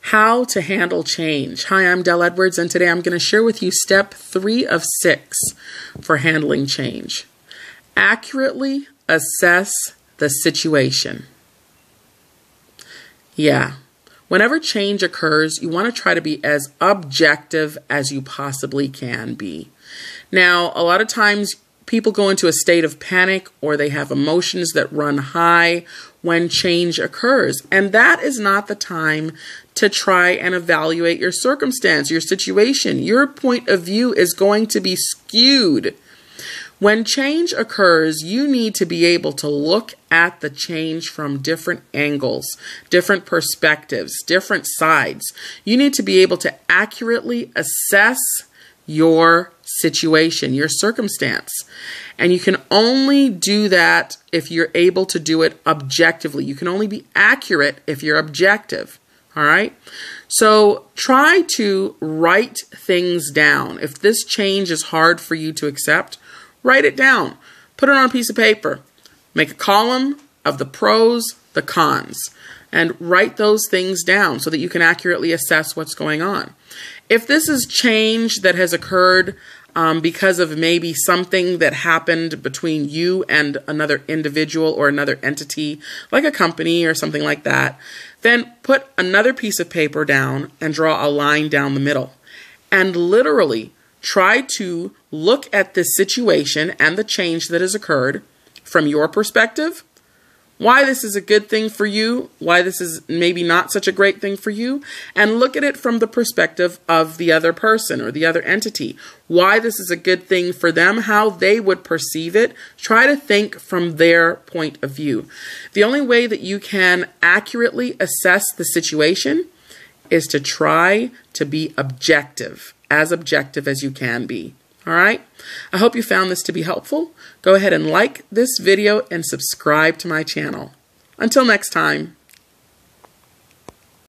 How to handle change. Hi, I'm Del Edwards, and today I'm going to share with you step three of six for handling change. Accurately assess the situation. Yeah, whenever change occurs, you want to try to be as objective as you possibly can be. Now, a lot of times people go into a state of panic or they have emotions that run high when change occurs. And that is not the time to try and evaluate your circumstance, your situation. Your point of view is going to be skewed. When change occurs, you need to be able to look at the change from different angles, different perspectives, different sides. You need to be able to accurately assess your situation, your circumstance. And you can only do that if you're able to do it objectively. You can only be accurate if you're objective. All right? So try to write things down. If this change is hard for you to accept, write it down. Put it on a piece of paper. Make a column of the pros, the cons, and write those things down so that you can accurately assess what's going on. If this is change that has occurred um, because of maybe something that happened between you and another individual or another entity, like a company or something like that, then put another piece of paper down and draw a line down the middle. And literally try to look at this situation and the change that has occurred from your perspective why this is a good thing for you, why this is maybe not such a great thing for you, and look at it from the perspective of the other person or the other entity. Why this is a good thing for them, how they would perceive it. Try to think from their point of view. The only way that you can accurately assess the situation is to try to be objective, as objective as you can be. All right. I hope you found this to be helpful. Go ahead and like this video and subscribe to my channel. Until next time.